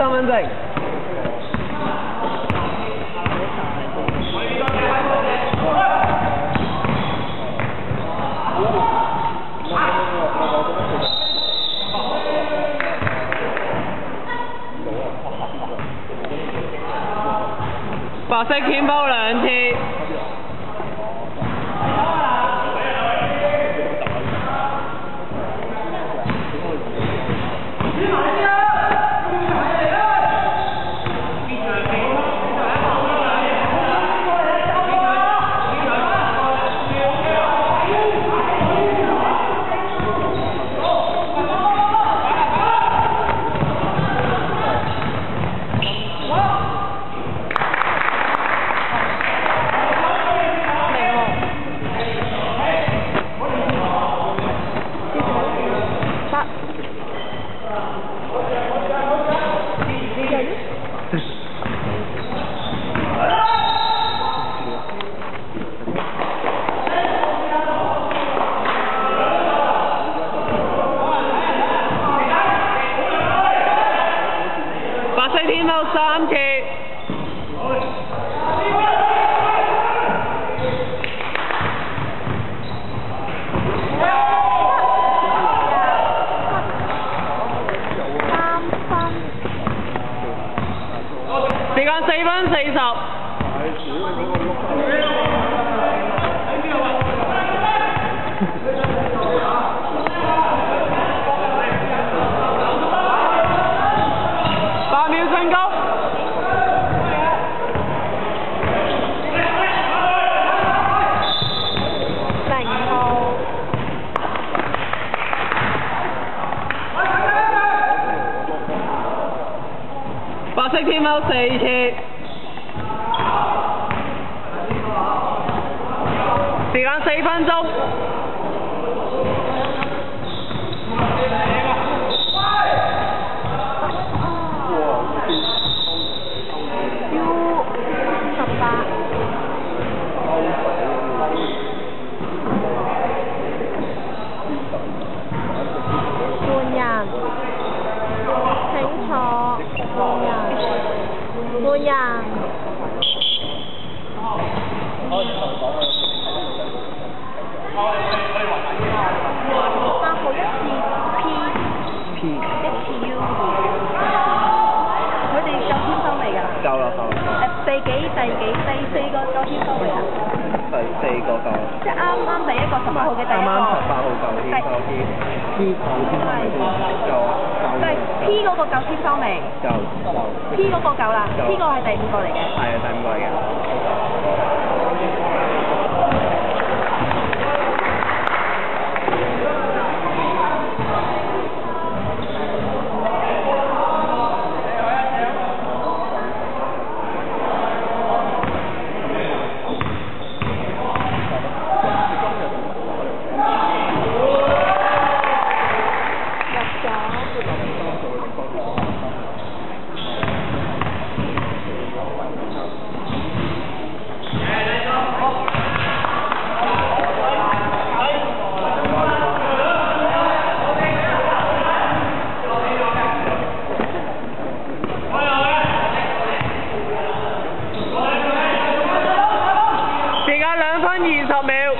藍色身份證。白色天鋪兩天。四次。時間四分鐘。即係啱啱第一個十八號嘅第一個。啱啱十八號舊天收天，P 夠天收未先？夠夠即係 P 嗰個夠天收未就就，？P 嗰個夠啦夠，P 個係第五個嚟嘅。係啊第五個嚟嘅。入咗。時間兩分二十秒。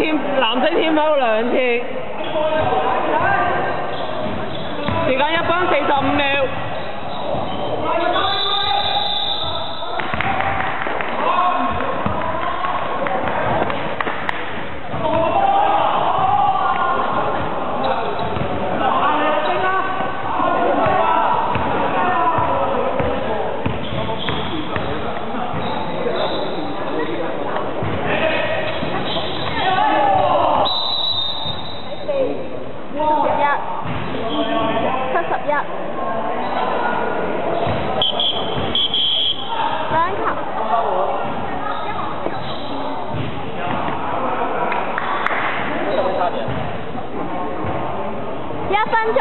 添藍色添翻兩次。時間一分四十五秒。一分鐘，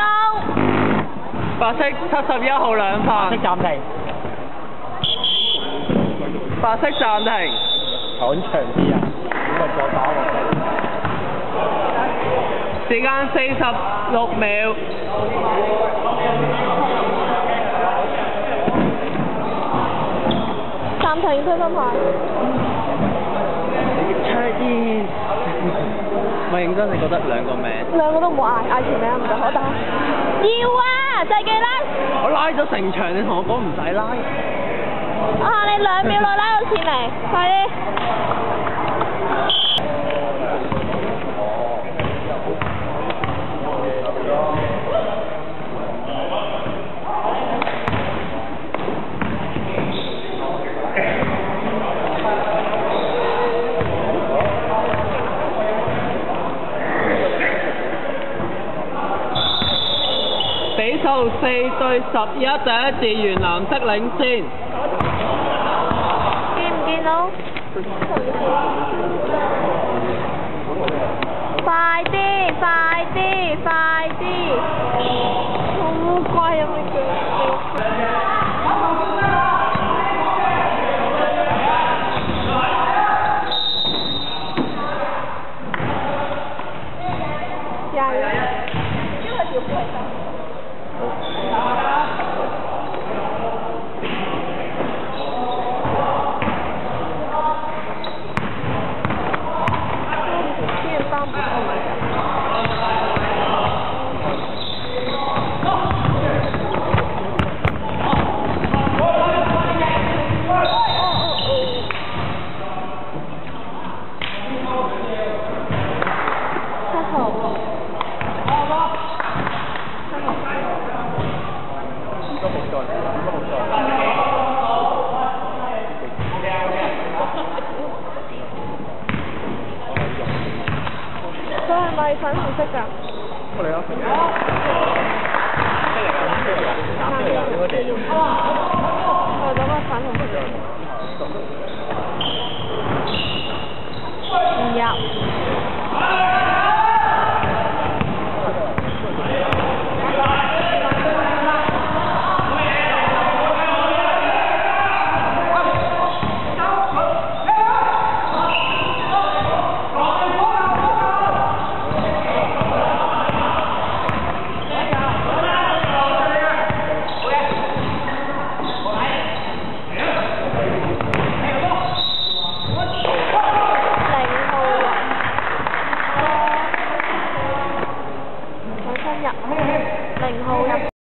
白色七十一號兩白色分，暫停，白色暫停，趕長啲啊！咁咪再打落去。時間四十六秒，暫停推分牌。出現。咪認真，你覺得兩個名？兩個都唔好嗌，嗌全名唔就好打。要啊，就係記啦。我拉咗成場，你同我講唔使拉。啊，你兩秒內拉到前嚟，快啲！比數四對十一，第一自然藍色領先。見唔見到？快啲，快啲，快啲！好乖啊，咪叫加油！這個就快了。七点半不到吗？太好了，太好了。都冇再，都冇再。佢係咪粉紅色㗎？過嚟啊！出嚟啊！出嚟